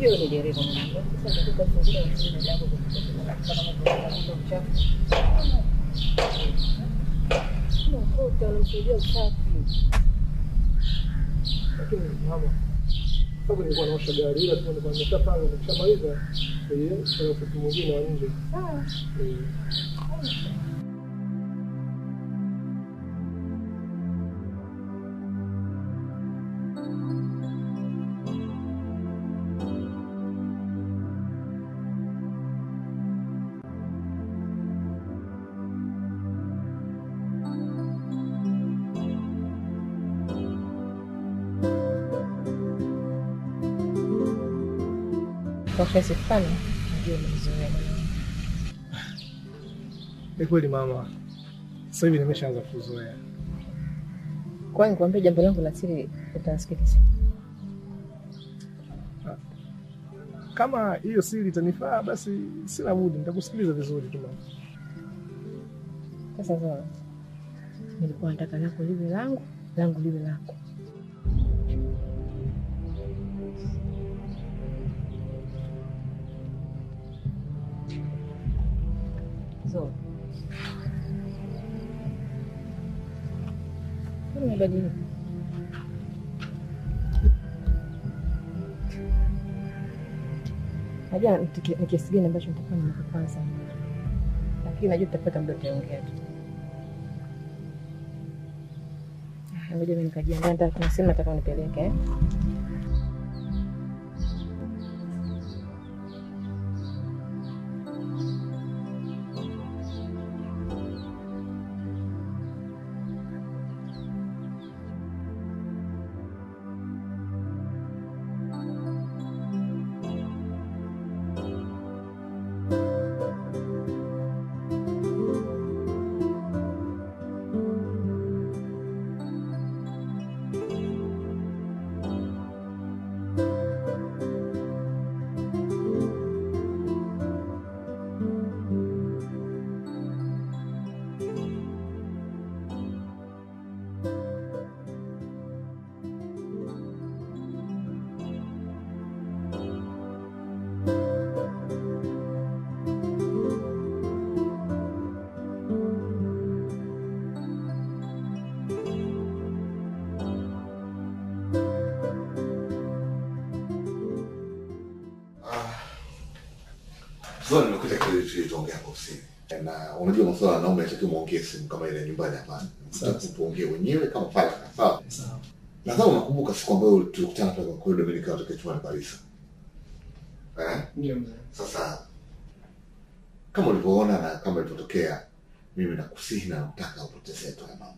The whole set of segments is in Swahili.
Najua ni dereva mwanangu. Sasa katika mazingira ya msingi ndio kama uchafu. Unakuta anamsaidia usafi. Lakini mama, sababu nilikuwa naosha gari ila tu nilikuwa nimeshapanga nikishamaliza hiyo kuna mwingine wa nje. Sawa. Kiasi fulani najua nimezoea mwanangu. Ni kweli mama, sasa hivi nimeshaanza kuzoea. Kwani nikwambia jambo langu la siri utanisikiliza? Kama hiyo siri itanifaa, basi sina budi, nitakusikiliza vizuri tu mama. Sasa sawa. Nilikuwa nataka lako liwe langu, langu liwe lako. Mbona umebadilika? Najua ni kiasi gani ambacho nitakuwa nimekukwaza, lakini najua tutapata muda utaongea tu. Ah, Ngoja mimi nikajiandaa, kuna nataka unipeleke eh? Kile tulichoongea kwa usiri. Na unajua masuala ya wanaume atakiwa muongee simu kama ile nyumbani hapana. Tuongee wenyewe kama pale sawa. Sawa. Nadhani unakumbuka siku ambayo tulikutana kwa korido mimi nikawa toka chumbani Paris. Eh? Ndio mzee. Sasa kama ulivyoona na kama ilivyotokea mimi nakusihi na nataka upotezee tu mambo.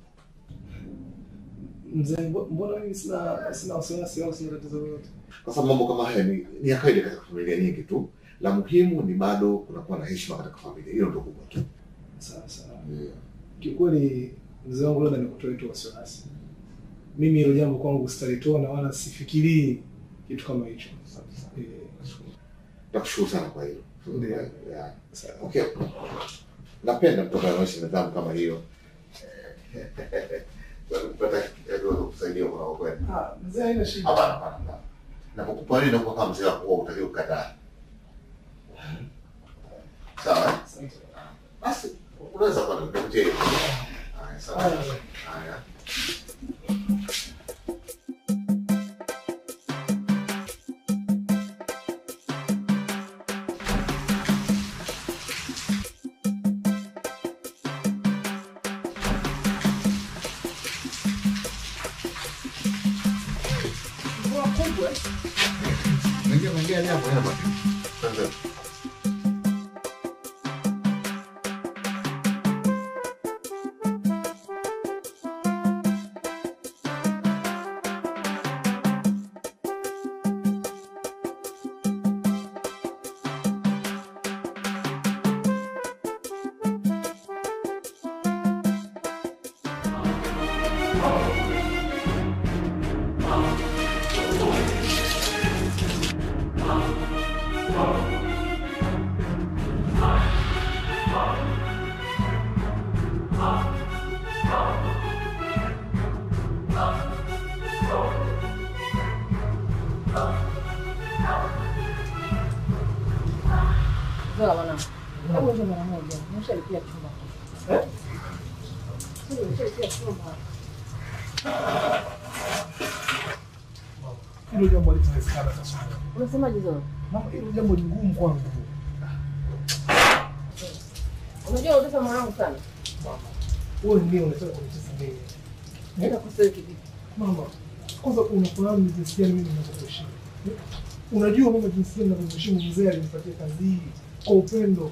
Mzee, mbo- mbona mimi sina sina wasiwasi au sina tatizo lolote? Kwa sababu mambo kama haya ni, ni ya kawaida katika familia nyingi tu. La muhimu ni bado kunakuwa na heshima katika familia. Hilo ndio kubwa tu. Sawa sawa. Yeah. Kiukweli mzee wangu labda nikutoe tu wasiwasi. Mimi hilo jambo kwangu sitalitoa na wala sifikirii kitu kama hicho. Eh, Nakushukuru sana kwa hilo. Okay. Napenda mtoto anaoishi nidhamu kama hiyo. Kusaidia kwa. Ah. Hapana, hapana. Napokupa hili nakuwa kama mzee wako utakiwa kukataa. Sawa? eh? Asante. Basi unaweza kwenda nikutie hiyo. Haya, sawa. Haya. Haya. Mwingia mwingia ni hapo hapo. Sasa Oh. Unasemaje jizo? Mama, hilo jambo ni ngumu kwangu. Unajua unatesa mwanangu sana. Mama, Wewe ndio unataka kunitesa mimi. Nenda kusema kipi? Mama, kwanza unafahamu jinsi gani mimi ninavyokuheshimu. Unajua mama jinsi gani ninavyoheshimu mzee alinipatia kazi hii kwa upendo.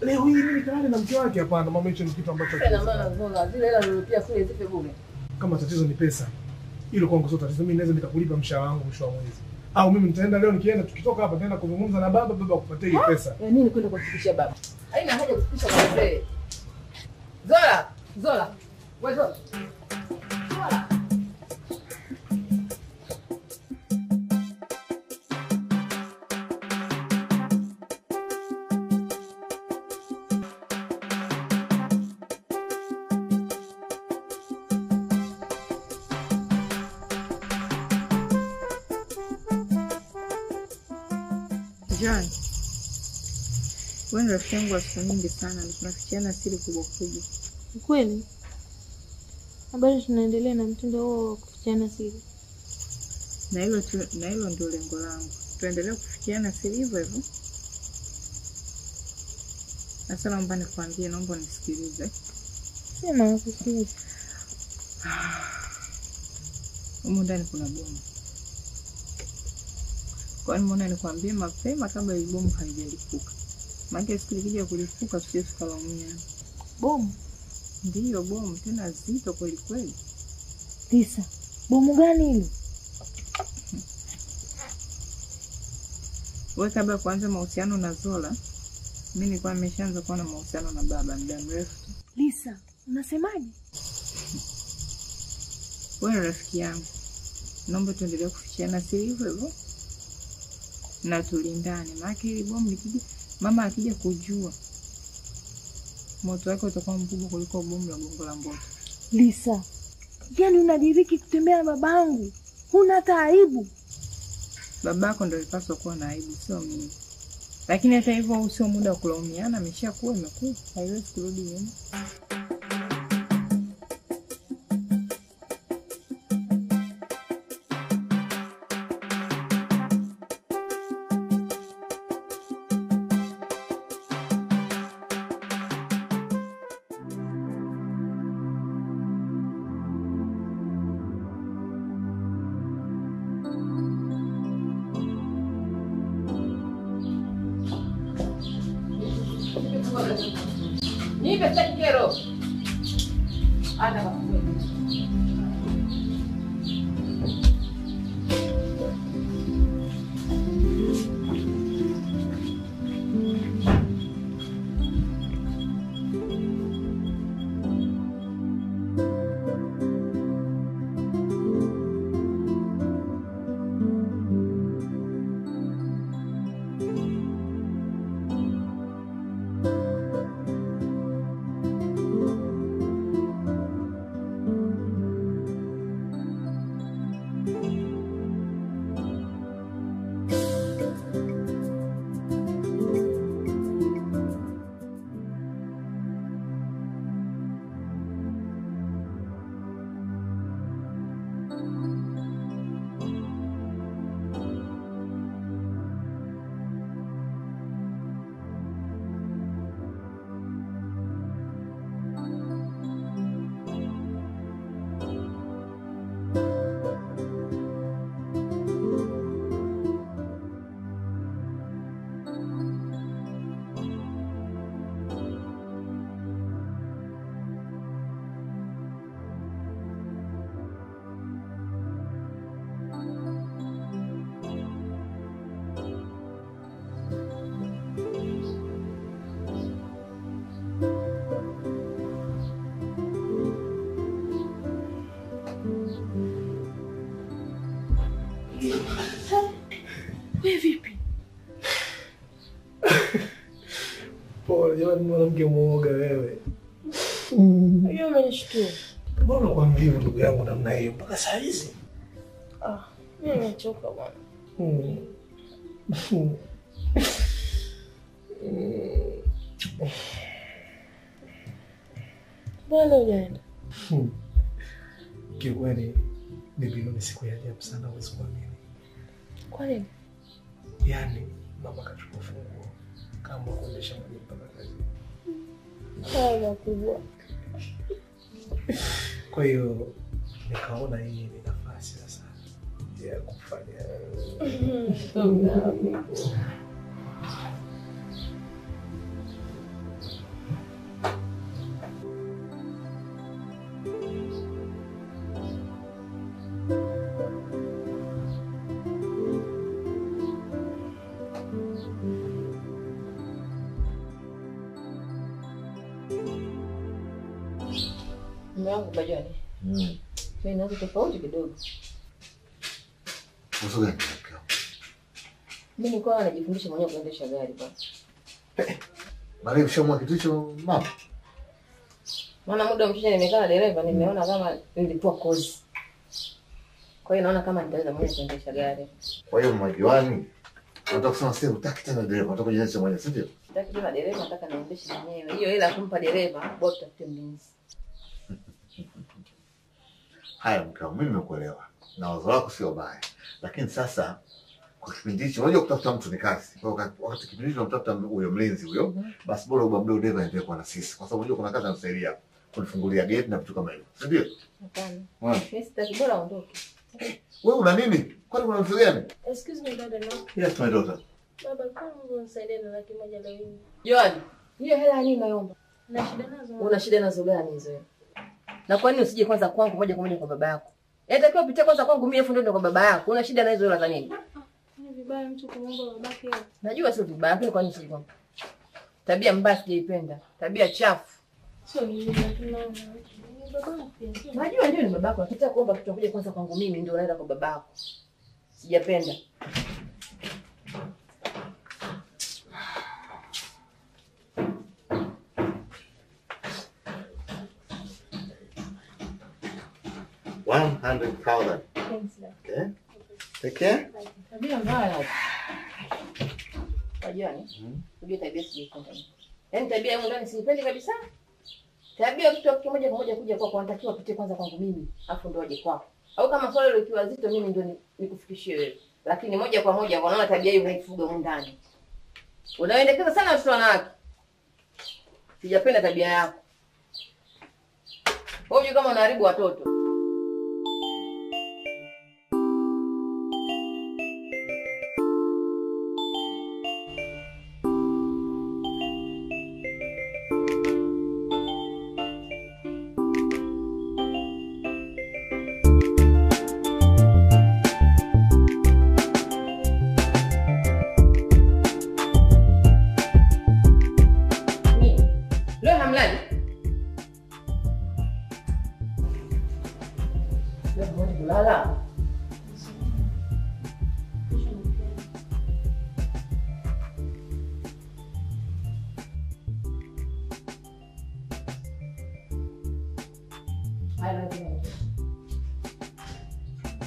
Leo hii mimi tayari na mke wake hapana, mama hicho ni kitu ambacho kwa maana Zola, zile hela nilipia kule zipe bure. kama tatizo ni pesa. Hilo kwangu sio tatizo. Mimi naweza nikakulipa mshahara wangu mwisho wa mwezi. Au mimi nitaenda leo nikienda tukitoka hapa nitaenda kuzungumza na baba baba akupatie hiyo pesa. Ya nini kwenda kufikishia baba? Haina haja kufikisha mzee. Zola, Zola. Wewe. Zola. Wewe ni rafiki yangu wa siku nyingi sana na tunafichiana siri kubwa kubwa. Kweli na bado tunaendelea na mtindo huo wa kufikiana siri. Na hilo tu, na hilo ndio lengo langu. Tuendelee kufikiana siri hivyo hivyo. Sasa naomba nikwambie, naomba unisikilize. Sema nakusikiliza. Humu ndani kuna bomu. Kwa nini mbona nikwambie mapema kabla ile bomu halijalipuka. Maana siku likija kulipuka tusije tukalaumiana. Bomu Ndiyo bomu tena zito kweli kweli. tisa. Bomu gani hilo? Wewe kabla ya kuanza mahusiano na Zola, mi nilikuwa nimeshaanza kuwa na mahusiano na baba muda mrefu. Lisa, unasemaje? Wewe na rafiki yangu, naomba tuendelee kufichiana siri hivyo hivyo na tulindane, maana hili bomu likija, mama akija kujua, moto wake utakuwa mkubwa kuliko bomu la gongo la mboto. Lisa, yaani unadiriki kutembea na babangu, huna hata aibu. Babako ndio alipaswa kuwa na aibu, sio mimi. Lakini hata hivyo, huu sio muda wa kulaumiana, ameshakuwa imekuwa, haiwezi kurudi nyuma. Mwanamke muoga wewe. Hiyo umenishtua. Mbona kwa mvivu ndugu yangu namna hiyo mpaka saa hizi? Ah, mimi nimechoka bwana. Bwana ujaenda. Kiukweli bibi, leo ni siku ya ajabu sana, huwezi kuamini. Kwa nini? Yaani mama kachukua funguo kama kuendesha mwenyewe mpaka. Kwa hiyo nikaona hii ni nafasi sasa ya kufanya wangu Bajani, Mm. mimi nazo tofauti kidogo. Kuhusu gani? Mimi nilikuwa najifundisha mwenyewe kuendesha gari bwana. Maana ushamwa kitu hicho mama. Maana muda mchache nimekaa na dereva, nimeona kama nilipua kozi. Kwa hiyo naona kama nitaweza mwenyewe kuendesha gari. Kwa hiyo majiwani nataka kusema sasa utaki tena dereva, nataka kujiendesha mwenyewe, si ndio? Sitaki tena dereva, nataka niendeshe mwenyewe. Hiyo hela kumpa dereva, bora tutafute mlinzi. Haya mke wangu, mimi nimekuelewa na wazo lako sio baya, lakini sasa kwa kipindi hicho, unajua kutafuta mtu ni kazi. Kwa wakati- wakati kipindi hicho unamtafuta huyo mlinzi huyo, basi bora ubwa mdogo deva endelee kuwa na sisi, kwa sababu unajua kuna kazi anasaidia kunifungulia gate na vitu kama hivyo, si ndio? Hapana. Mimi sitaki, bora aondoke. Wewe una nini? Kwani kuna mtu gani? Excuse me dada, no. Yes my daughter. Baba, kama unisaidie na laki moja leo hii. Joani, hiyo hela nini naomba? Una shida nazo. Una shida nazo gani hizo? Na kwa nini usije kwanza kwangu moja kwa moja kwa baba yako? Inatakiwa upitie kwanza kwangu mimi afu ndio kwa baba yako. Una shida na hizo hela za nini? Ni vibaya mtu kumwomba babake. Najua sio vibaya, lakini kwa nini usije kwangu? Tabia mbaya sijaipenda. Tabia chafu. Sio mimi. Najua ndio ni babako. Akitaka kuomba kitu kuja kwanza kwangu mimi ndio unaenda kwa babako. Sijapenda. One hundred thousand. Thanks, dad. Okay. Take care. Tabia mbaya. Unajua ni? Unajua tabia sijaipenda. Yaani tabia yangu ndani siipendi kabisa. Tabia kitu wa moja kwa moja kuja kwako anatakiwa apite kwanza kwangu mimi, afu aje kwako. Au kama swali likiwa zito mimi ndio ni- nikufikishie wewe. Lakini moja kwa moja wanaona tabia hiyo unaifuga huko ndani. Unaendekeza sana watoto wanawake. Sijapenda tabia yako. Wewe kama unaharibu watoto.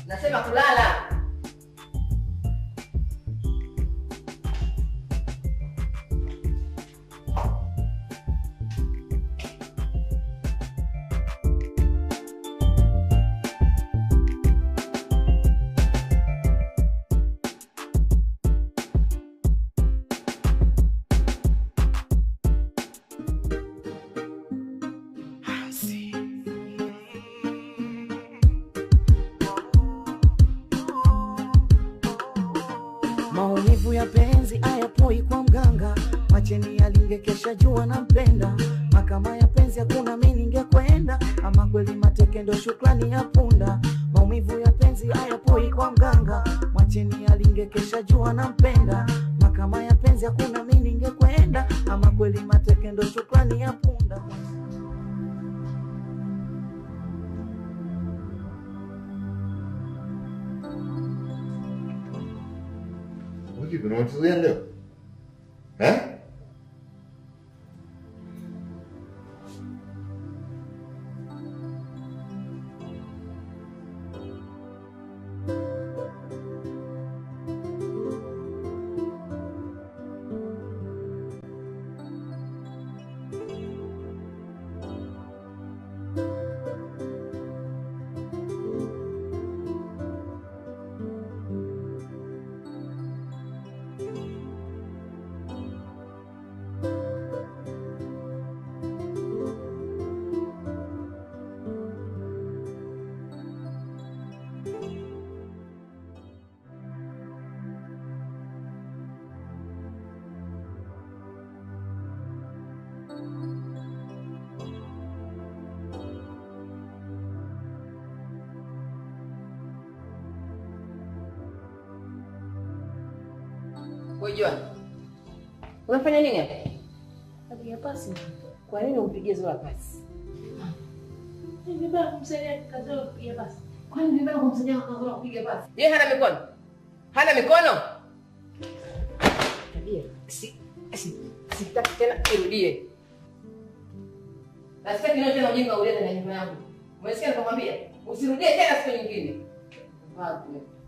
Nasema kulala. you wanna Joan. Unafanya nini hapa? Napiga pasi. Kwa nini umpigie Zola pasi? Yeye hana mikono. Hana mikono? Tabia. Si si sitaki tena irudie. Nasikia nione tena ujinga ulete na nyumba yangu. Umesikia nikamwambia? Usirudie tena siku nyingine. Wapi?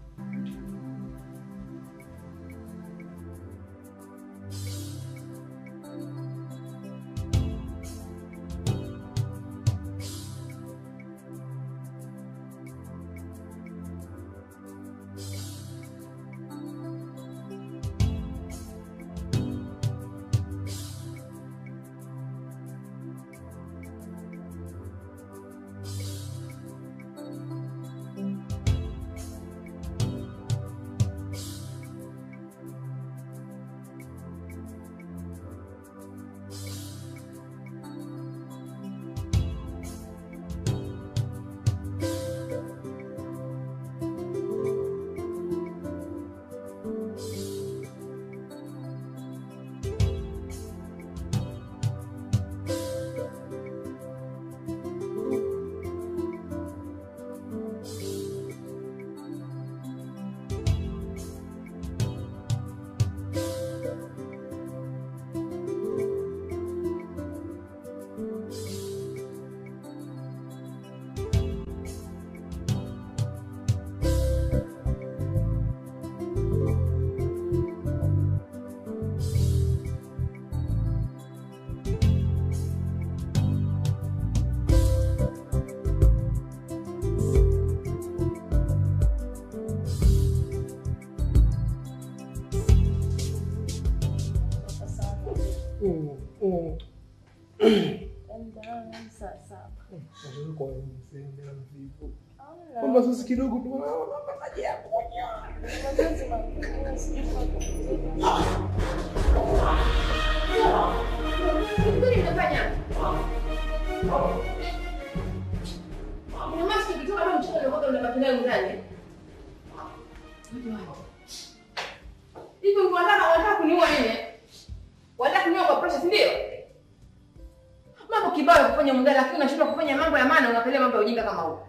Kwa mzee na mvivu. Kwamba sisi kidogo tu naona maji ya kunywa. Hivi unataka kuniua nini? Wanataka kuniua kwa pressure, si ndio? Mambo kibao ya kufanya mundani lakini unashindwa kufanya mambo ya maana unapelea mambo ya ujinga kama huo.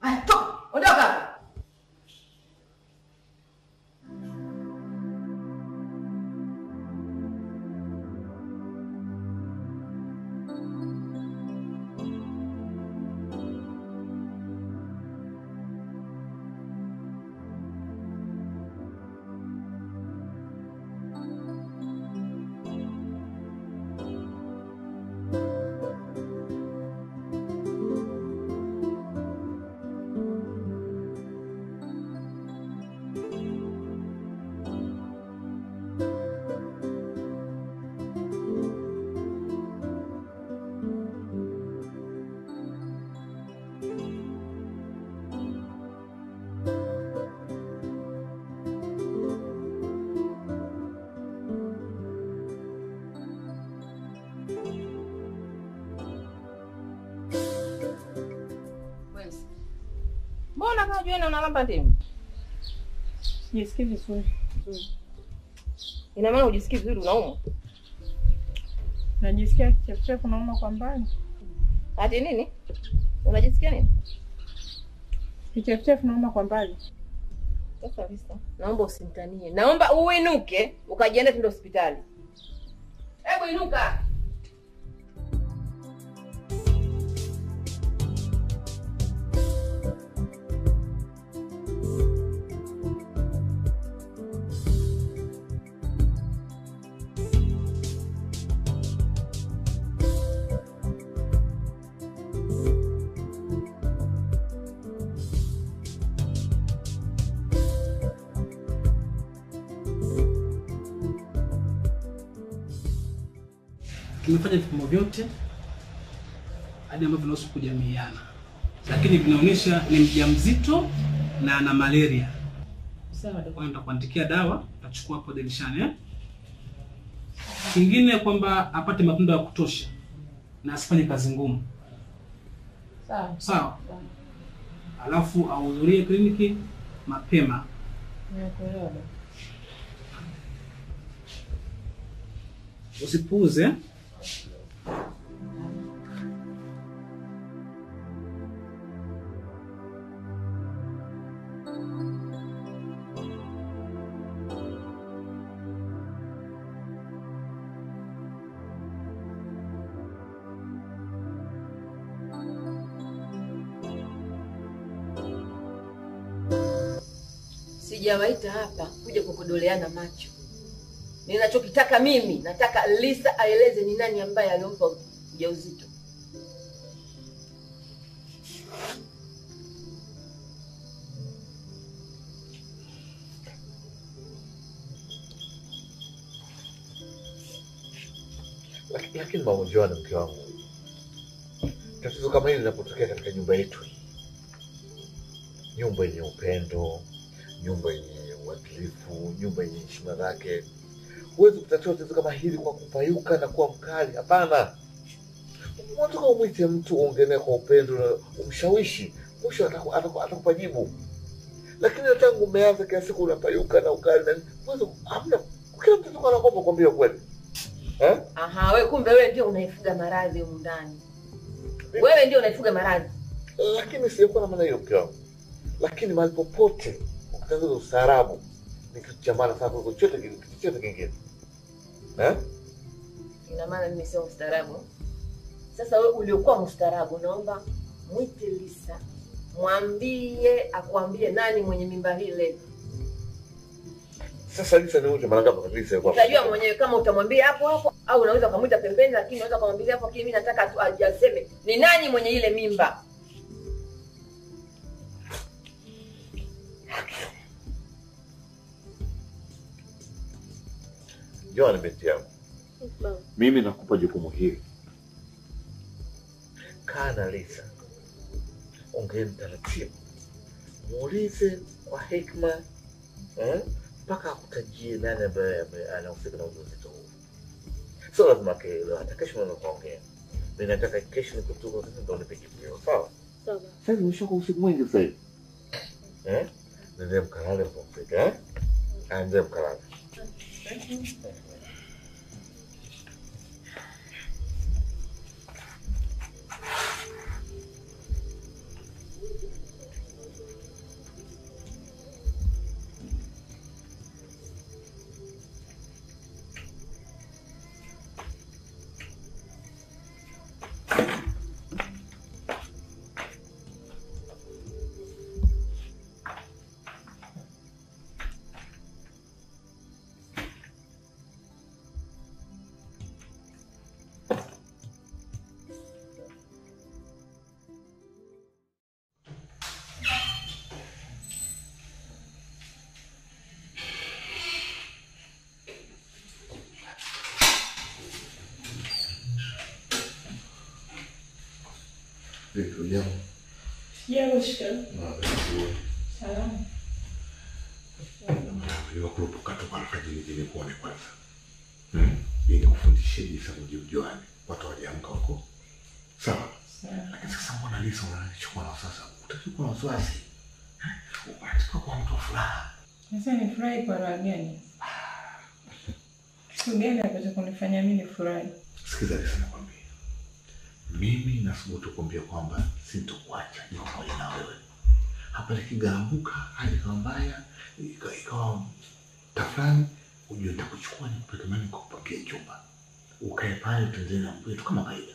Aya, toka, ondoka unalamba ndimu? Jisikii vizuri. Ina maana ujisikii vizuri unaumwa? Najisikia kichefuchefu, nauma kwa mbali. Ati nini? Unajisikia nini? Kichefuchefu, nauma kwa mbali. kabisa. Naomba usimtanie. Naomba uinuke ukajiende tuende hospitali. Hebu inuka. tumefanya vipimo vyote hadi ambavyo vinahusu kujamiiana, lakini vinaonyesha ni mjamzito na ana malaria. Sawa, nitakuandikia dawa tachukua hapo dirishani eh? Kingine kwamba apate matunda ya kutosha na asifanye kazi ngumu. Sawa. Sawa. Alafu ahudhurie kliniki mapema. Usipuuze. Eh? Sijawaita hapa kuja kukodoleana macho. Ninachokitaka mimi, nataka Lisa aeleze ni nani ambaye alimpa ujauzito. Laki- lakini mama Joana, mke wangu, tatizo kama hili linapotokea katika nyumba yetu nyumba yenye upendo, nyumba yenye uadilifu, nyumba yenye heshima zake, huwezi kutatua tatizo kama hili kwa kupayuka na kuwa mkali. Hapana, unataka umwite mtu, uongelee kwa upendo na umshawishi, mwisho ataku- ataku- atakupa jibu. Lakini tangu umeanza kila siku unapayuka na ukali na mwanzo, hamna, kila mtu atakuwa anakopa kuambia kweli eh? Aha, wewe kumbe wewe ndio unaifuga maradhi huko ndani. Wewe ndio unaifuga maradhi. lakini sijakuwa na maana hiyo mke wangu. Lakini mahali popote ukitangaza ustaarabu ni kitu cha maana sana kuliko kingine- kitu chochote kingine eh? Ina maana mimi sio mstaarabu. Sasa wewe uliokuwa mstaarabu, naomba mwite Lisa, mwambie akuambie nani mwenye mimba hile. Sasa Lisa ni mara ngapi Lisa kwa Utajua mwenyewe kama utamwambia hapo hapo au unaweza ukamwita pembeni, lakini unaweza kumwambia hapo, lakini mimi nataka tu ajaseme ni nani mwenye ile mimba. Joan, binti yangu, mimi nakupa jukumu hili. Kaa na Lisa, ongeeni taratibu, muulize kwa hekima eh, mpaka akutajie nani ambaye anahusika na ujauzito huu. Sio lazima kelele, hata kesho unaweza kuongea. Mimi nataka kesho nikutuka ndo nipe kipeo, sawa? Sasa nimeshoka usiku mwingi sasa hivi. Eh? Nende mkalale mpumzike, eh? Aende mkalale. Vitu Tu kwa jini kuone kwanza. Hmm? Ili kufundishe jinsi ya kujiujuani. Watu waliamka huko. Sawa. Lakini sasa mbona Lisa na sasa? Utachukua na wasiwasi. Eh? Unachukua kwa mtu furaha. Sasa nifurahi kwa raha gani? Kitu gani ambacho kunifanya mimi nifurahi? Sikiza Lisa nakwambia. Mimi nathubutu kuambia kwamba sintokuacha niko pamoja na wewe. Hapa likigaramuka hali ikawa mbaya, ika- ikawa tafrani, ujue nitakuchukua nikupeleke mahali nikupangie chumba. Ukae pale tuendelee na mambo yetu kama kawaida.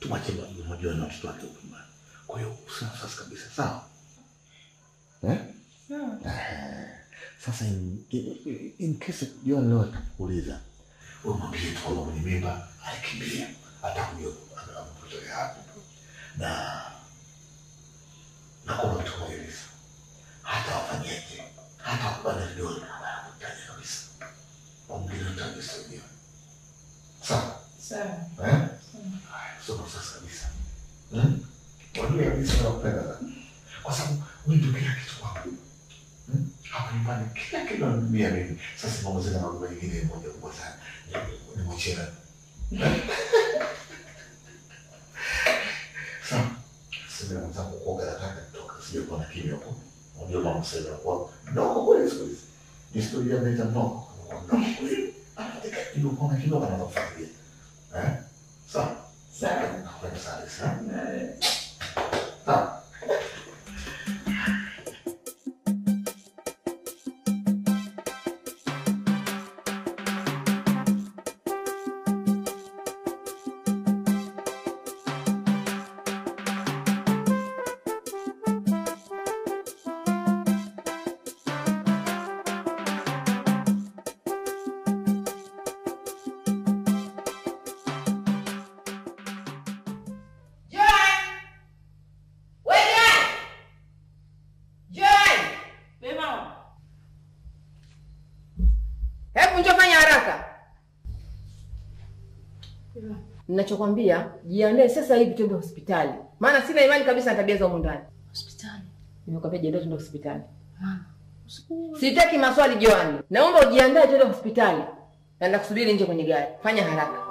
Tumwache mmoja na watoto wake huko nyumbani. Kwa hiyo usina sasa kabisa, sawa? Eh? Sawa. Eh, Sasa in, in, in case John leo atakuuliza wewe mwambie tu kwamba mwenye mimba alikimbia atakuja amepotolea hapo na na kwamba mtu mmoja hata wafanyeje hata wakubana vidole kama yakutaja kabisa wamgine utajisaidia sawa Sawa. eh? Soma sasa kabisa hmm? Wajua kabisa nakupenda sana kwa sababu wewe ndio kila kitu kwangu Hmm? hapa nyumbani kila kitu natumia mimi. Sasa mambo zina mambo mengine moja kubwa sana ni mchela. Sasa mwenzangu kuoga nataka kutoka sije kuwa na kimya huko. Unajua mama sasa kwa mnoko kweli siku hizi. Historia imeleta mnoko. Kwa mnoko kweli. Anatika kidogo kidogo anaweza kufuatilia. Eh? Sawa. Sawa. Kwa sawa. Sawa. Ninachokwambia, jiandae sasa hivi twende hospitali. Maana sina imani kabisa na tabia za humu ndani. Hospitali. Nimekwambia jiandae twende hospitali. Sitaki maswali Joani. Naomba ujiandae twende hospitali. Na nakusubiri nje kwenye gari. Fanya haraka.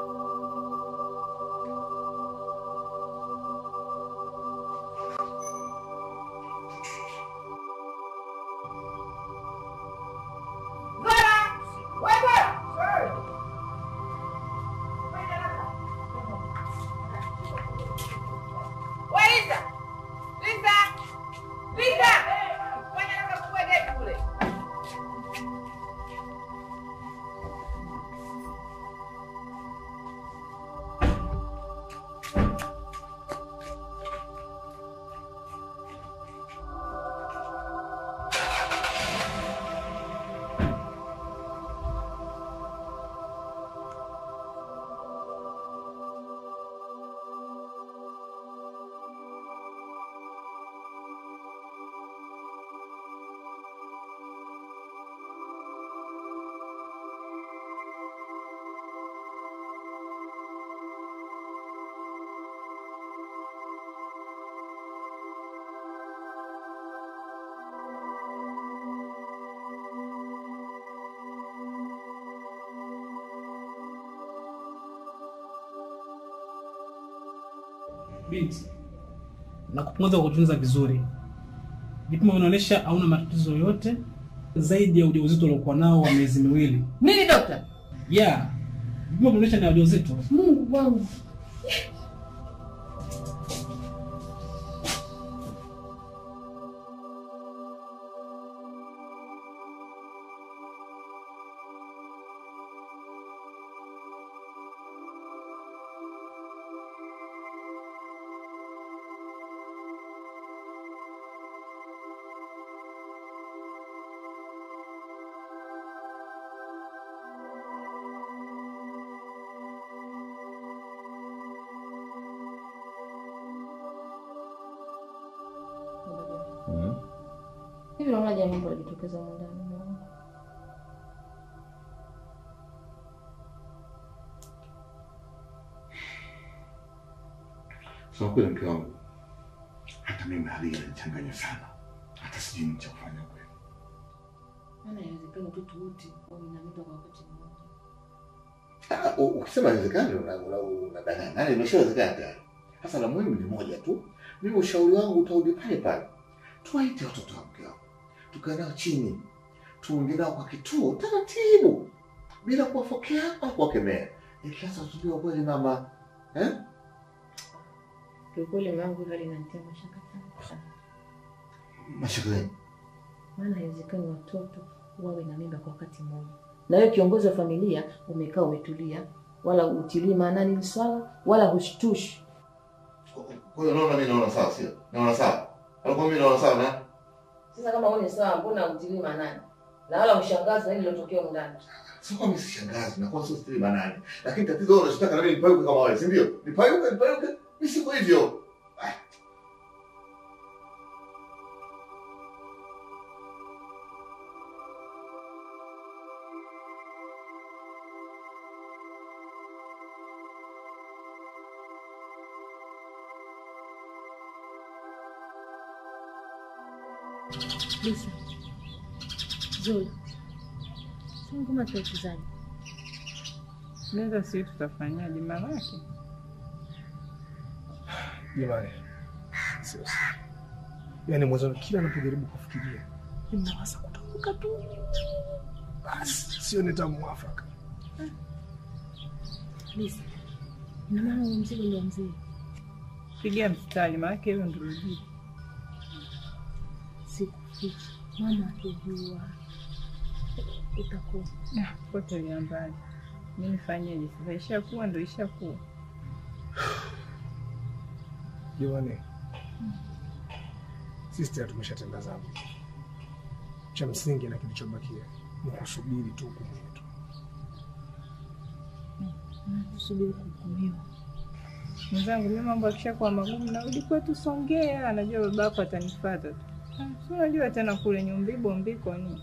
Binti, nakupongeza kwa kutunza vizuri. Vipimo vinaonyesha hauna matatizo yoyote zaidi ya ujauzito uliokuwa nao wa miezi miwili. Nini dokta? Yeah, vipimo vinaonyesha ni ujauzito. Mungu wangu. Hivi naona jambo linajitokeza humu ndani. Sasa kweli mke wangu, hata mimi hali inanichanganya sana, hata sijui nini cha kufanya kweli. Maana inawezekana mtoto wote mimba kwa wakati mmoja. Ah, Ukisema inawezekana una- una- unadanganya, nani imeshawezekana tayari. Sasa la muhimu ni moja tu, mimi ushauri wangu utarudi pale pale, tuwaite watoto wa mke wangu, tukae nao chini, tuongee nao kwa kituo taratibu, bila kuwafokea au kuwakemea, Ikiasa kutumbia ukweli mama eh? Kiukweli mangu hilo hali inanitia mashaka sana. Mashaka gani? Maana haiwezekani watoto wawe na mimba kwa wakati mmoja. Na wewe kiongozi wa familia umekaa umetulia, wala utilii maanani hili swala, wala hushtushi. Kwa hiyo naona mimi naona sawa, sio? Naona sawa. Alikuwa mimi naona sawa na Sasa kama wewe ni sawa, mbona utilii maanani? Na wala ushangazi na hili lilotokea humu ndani. sio kama mimi sishangazi na kwa sio stili maanani, Lakini tatizo wewe unachotaka na mimi nipayuke kama wewe, si ndio? Nipayuke, nipayuke. Mimi siko hivyo. Zoe. si kama tuwekezaji. meza, si tutafanyaje malaki? Jamani. Yaani mwanzo kila anapojaribu kufikiria mnawaza kutoroka tu, basi sio nitamwafaka. Lisa, ina maana mzigo ndio mzee. Pigia mstari, maanake hiyo ndio jibu. Sikuficha, mama akijua utakuwa Ah, Potelea mbali. Mimi nifanyeje sasa? Ishakuwa ndo ishakuwa. jamani. sisi tayari tumeshatenda dhambi. Cha msingi na kilichobakia ni kusubiri tu hukumu yetu. kusubiri kuhukumiwa. Mwenzangu, mi mambo akishakuwa magumu narudi kwetu Songea, anajua baba yako atanifuata tu. Ah, si unajua tena kule Nyumbibo mbiko ni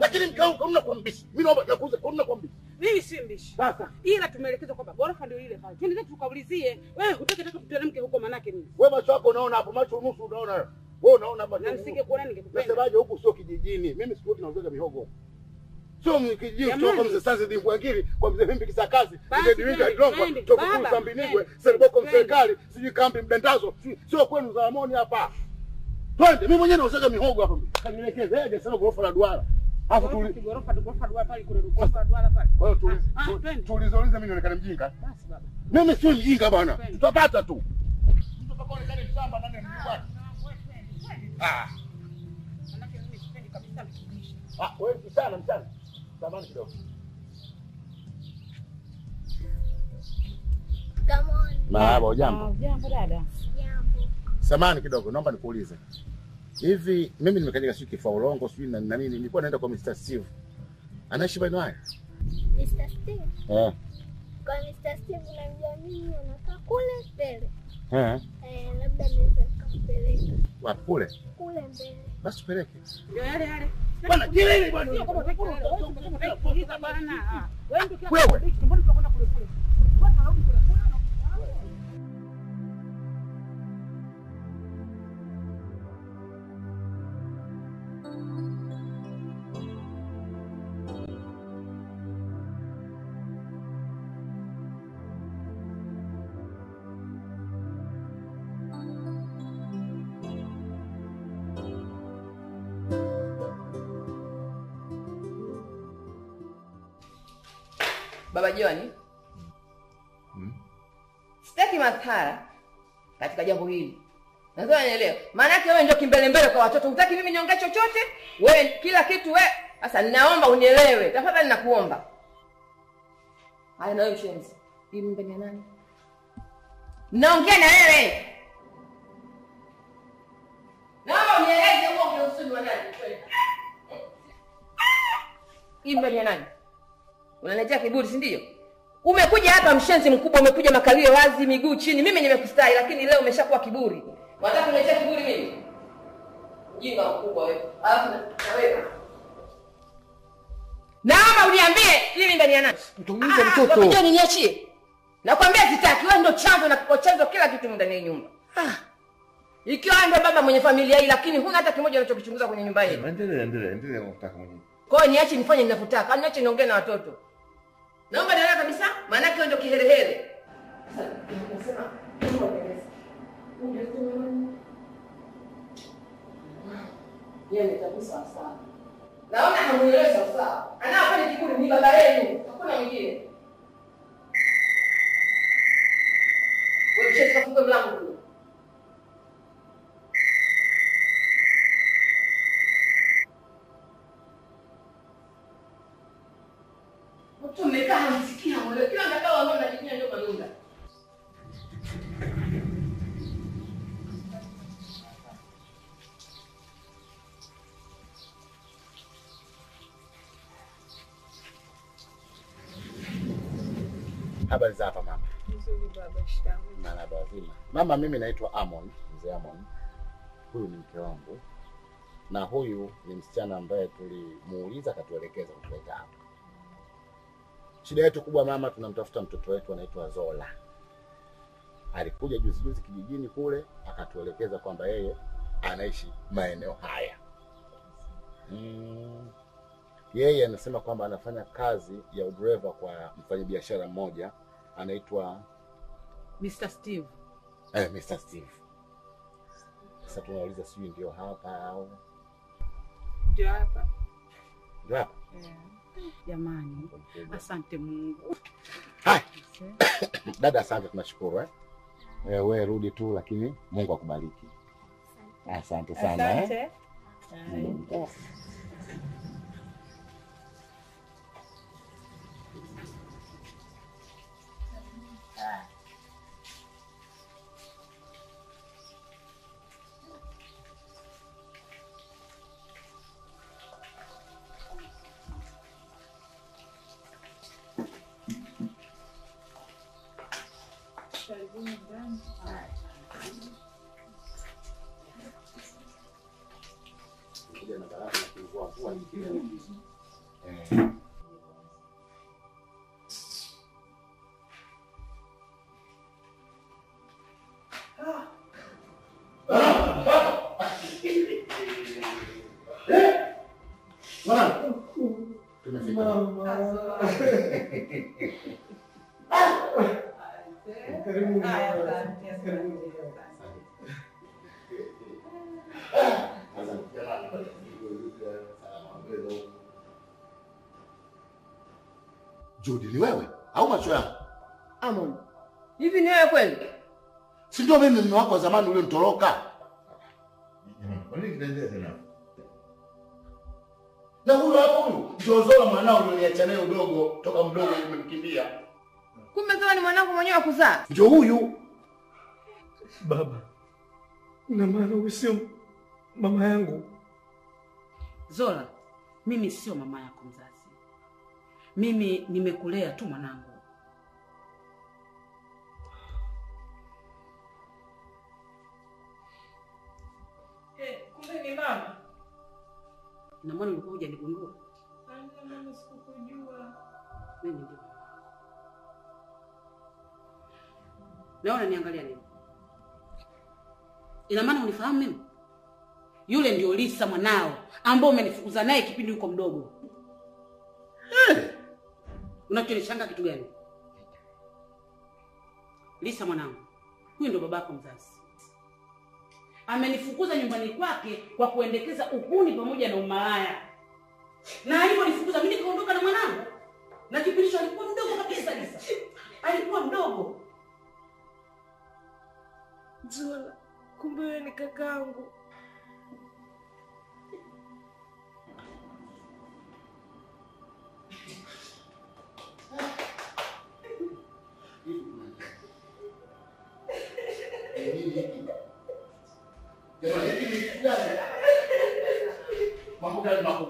lakini? Mke wangu hamna kwa mbishi. Mimi naomba nakuuza hamna kwa mbishi. Mimi si mbishi. Sasa Ila tumeelekezwa kwamba ghorofa ndio ile pale. Twende tukaulizie. Wewe hutaki taka mke huko manake nini? wewe macho yako unaona hapo, macho nusu unaona. Wewe unaona macho. Na nisingekuona ningekupenda. Nasemaje huku sio kijijini. Mimi siku yote nauzaga mihogo. Sio mkijiji kutoka mzee sasa Dimbu Akili kwa mzee mimi kisa kazi. mzee Diwinga twende, Drongwa, kwa Sambinigwe, twende, Selboko. Mserikali, sijui kambi mdandazo. sio kwenu za Amoni hapa. Twende, mimi mwenyewe nauzaga mihogo hapa. Yeye gorofa la duara. Alafu tuli gorofa tu gorofa duara pale kule ghorofa duara pale. kwa hiyo tuli- Ah, tulizouliza mimi nionekane mjinga. Basi baba. Mimi sio mjinga bwana. Tutapata tu. Mtu atakaonekana mshamba ndani ya mji wake. Ah, Manake mimi sipendi kabisa mtumishi. ah, wewe mchana mchana. Samahani kidogo. Marahaba, ujambo. Dada. Samahani kidogo, naomba nikuulize. Hivi mimi nimekanyaga sijui kifua ulongo sijui na na nini, nilikuwa naenda kwa Mr. Steve. Anaishi maeneo haya? Mr. Steve. Eh. Kwa Mr. Steve namjua mimi anakaa kule mbele. Eh. Eh, labda naweza kumpeleka. Wapi kule? kule mbele. Basi tupeleke. Ndio yale yale. Bwana kile ile bwana. Sio kama Baba John, Hmm. sitaki madhara katika jambo hili. Nadhani unielewa. Maana yake wewe ndio kimbelembele kwa watoto. Hutaki mimi niongee chochote? Wewe kila kitu wewe. Sasa ninaomba unielewe. Tafadhali nakuomba. Haya na wewe mshenzi. Hii mimba ni nani? Naongea na wewe. Naomba unieleze huo ndio usuli wa nani? Hii mimba ni nani? Unaletea kiburi, si ndio? Umekuja hapa mshenzi mkubwa, umekuja makalio wazi, miguu chini. Mimi nimekustahi, lakini leo umeshakuwa kiburi. Wataka kuletea kiburi mimi? Mjinga mkubwa wewe. Alafu na na wewe. Naomba uniambie mimi ndani ya nani? Mtumize Ah, mtoto. John, niachie. Nakwambia sitaki. Wewe ndio chanzo na chanzo kila kitu ndani ya nyumba. Ah. Ikiwa wewe ndio baba mwenye familia hii, lakini huna hata kimoja unachokichunguza kwenye nyumba hii. Endelea, endelea, endelea unataka mwenyewe. Kwa hiyo niache nifanye ninavyotaka, niache niongee na watoto. Naomba nielewe kabisa, maana yake ndio kiherehere. Naona hamuelewi Anayefanya kiburi ni baba yenu, hakuna mwingine. Wewe mlango Habari za hapa mama? Nzuri baba, shikamoo. Marahaba wazima. Mama, mimi naitwa Amon, mzee Amon. Huyu ni mke wangu na huyu ni msichana ambaye tulimuuliza akatuelekeza kutuleta hapa. Shida yetu kubwa mama, tunamtafuta mtoto wetu anaitwa Zola. Alikuja juzi juzi kijijini kule akatuelekeza kwamba yeye anaishi maeneo haya. Mm. Yeye anasema kwamba anafanya kazi ya udereva kwa mfanyabiashara mmoja anaitwa Mr. Steve. eh, Mr. Steve. Sasa tunauliza sijui ndio hapa au Ndio hapa. ndio hapa. Jamani, asante Mungu. Hai. Dada, asante, tunashukuru eh. Eh, wewe rudi tu, lakini Mungu akubariki. Asante sana asante. eh. Asante. Mm. Karibuni Judy, ni wewe au macho yangu? Amon, hivi ni wewe kweli? Si ndio mimi mume wako wa zamani ulionitoroka? Tena? Na huyo hapo huyo ndio Zola mwanao ulioniacha naye udogo toka mdogo umemkimbia. Kumbe Zola ni mwanangu mwenyewe wa kuzaa. Ndio huyu. Baba, Na maana wewe sio mama yangu? Zola, mimi sio mama yako mzazi. Mimi nimekulea tu mwanangu. Eh, kumbe ni mama. Na mwana ulikuwa hujanigundua. Mama, sikukujua. Mimi ndio. Naona niangalia nini? Ina maana unifahamu mimi? Yule ndio Lisa mwanao ambao umenifukuza naye kipindi uko mdogo. Unachonishangaa kitu gani? Lisa mwanangu, huyu ndo babako mzazi. Amenifukuza nyumbani kwake kwa kuendekeza uhuni pamoja na umalaya, na alivyonifukuza mimi nikaondoka na mwanangu, na kipindi hicho alikuwa mdogo kabisa. Lisa alikuwa mdogo. Zola, kumbe wewe ni kakangu. Mambo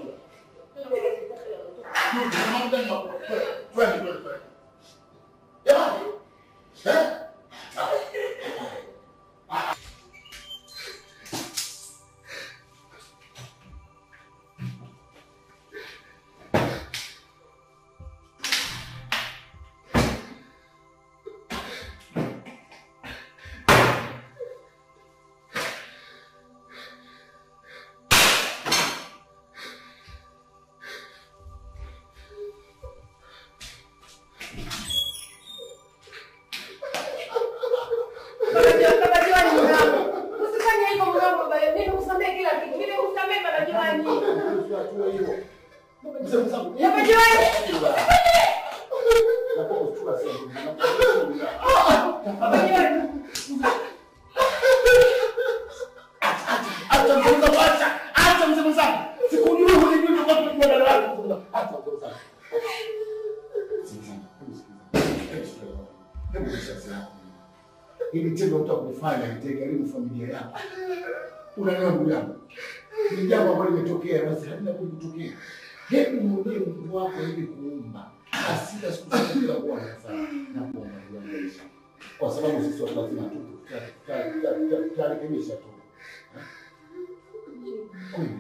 Kweli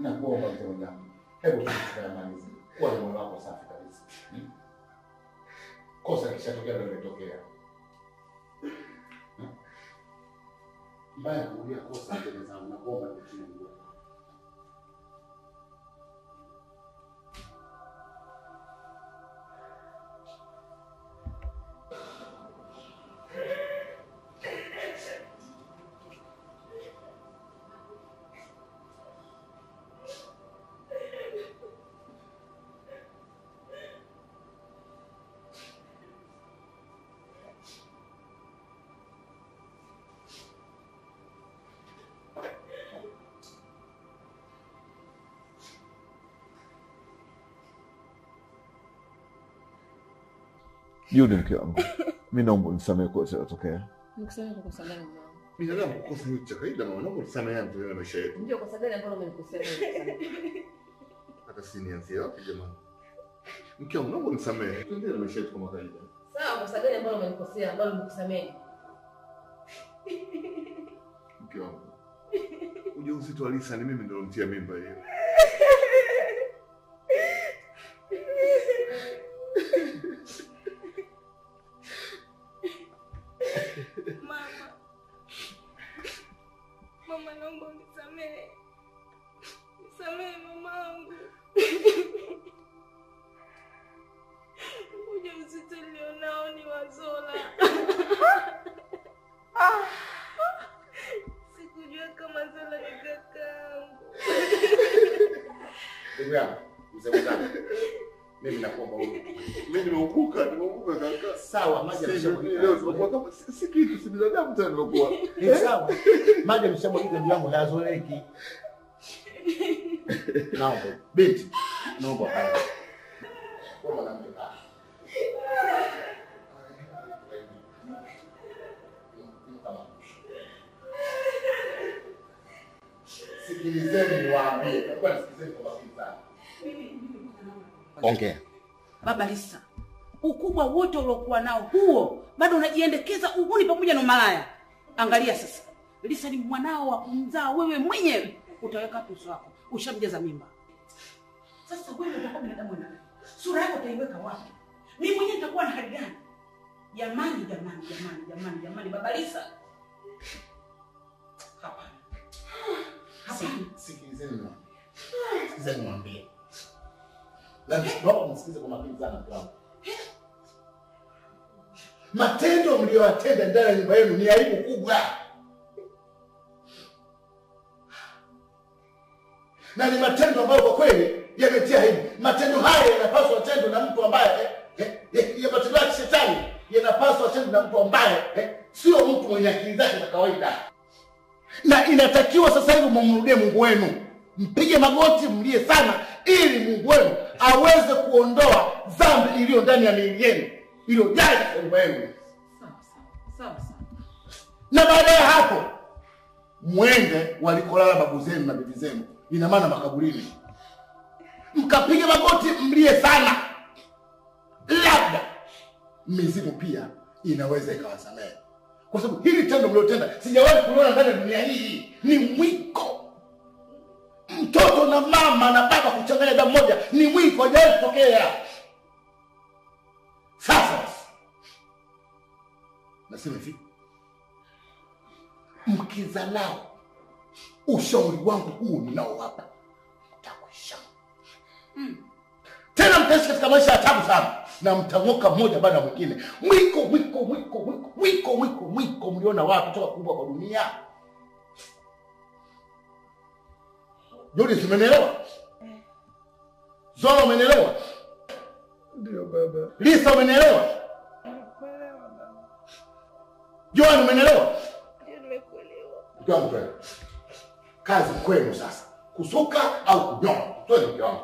na kuomba mzee wangu. Hebu tutamalize. kwa moyo wako safi kabisa. Hmm? Kosa kishatokea ndio limetokea. Hmm? Mbaya kurudia kosa mbele zangu na Judi, mke wangu, mi naomba unisamehe kwa yote yaliyotokea. mume? Binadamu kukosa ni cha kawaida, mama. Naomba unisamehe tuendelee na maisha yetu. Ndio kosa gani ambalo umenikosea wewe? Hata si nianzie wapi jamani? Mke wangu, naomba unisamehe tuendelee na maisha yetu kama kawaida. Sawa, kosa gani ambalo umenikosea ambalo nimekusamehe? Mke wangu, ujauzito wa Lisa ni mimi ndio nilomtia mimba hiyo. Yameshamwagika ndio yangu hayazoeleki. Naomba. Binti, naomba haya. Kwa mwanamke. Sikilizeni niwaambie, takuwa nisikilizeni kwa makini sana. Ongea. Baba Lisa, ukubwa wote uliokuwa nao huo bado unajiendekeza uhuni pamoja na umalaya. Angalia sasa, Lisa ni mwanao wa kumzaa wewe mwenyewe, utaweka wapi uso wako? Ushamjaza mimba. Sasa wewe utakuwa binadamu na? Sura yako utaiweka wapi? Mimi mwenyewe nitakuwa na hali gani? Jamani, jamani, jamani, jamani, jamani, Baba Lisa. Hapana. Hapana. Sikilizeni niwaambie. Sikilizeni mwambie, Na naomba msikilize kwa makini sana mke wangu. Matendo mliyowatenda ndani ya nyumba yenu ni aibu kubwa, na ni matendo ambayo kwa kweli yametia hivi. Matendo haya yanapaswa tendo na mtu ambaye eh, eh, ya matendo ya kishetani yanapaswa tendo na mtu ambaye eh, sio mtu mwenye akili zake za kawaida, na inatakiwa sasa hivi mumrudie Mungu wenu, mpige magoti, mlie sana, ili Mungu wenu aweze kuondoa dhambi iliyo ndani ya miili yenu iliyojaa katika nyumba na baada ya hapo mwende walikolala babu zenu na bibi zenu, ina maana makaburini, mkapiga magoti mlie sana, labda mizimu pia inaweza ikawasamehe, kwa sababu hili tendo mliotenda sijawahi kuliona ndani ya dunia hii. Ni mwiko. Mtoto na mama na baba kuchanganya damu moja ni mwiko, hajawahi kutokea. Sasa nasema hivi mkizalao ushauri wangu huu ninaowapa Mm. tena mtaishi katika maisha ya tabu sana na mtang'oka mmoja baada ya mwingine. Mwiko mwiko mwiko mwiko mwiko mwiko mwiko mliona wapi? Toka kuumbwa kwa dunia. Judith umenielewa? Zola umenielewa? Ndio baba. Lisa umenielewa. Joan umenielewa? Ndio nimekuelewa. Ndio twende kazi kwenu sasa. Kusuka au kunyoa twende mke wangu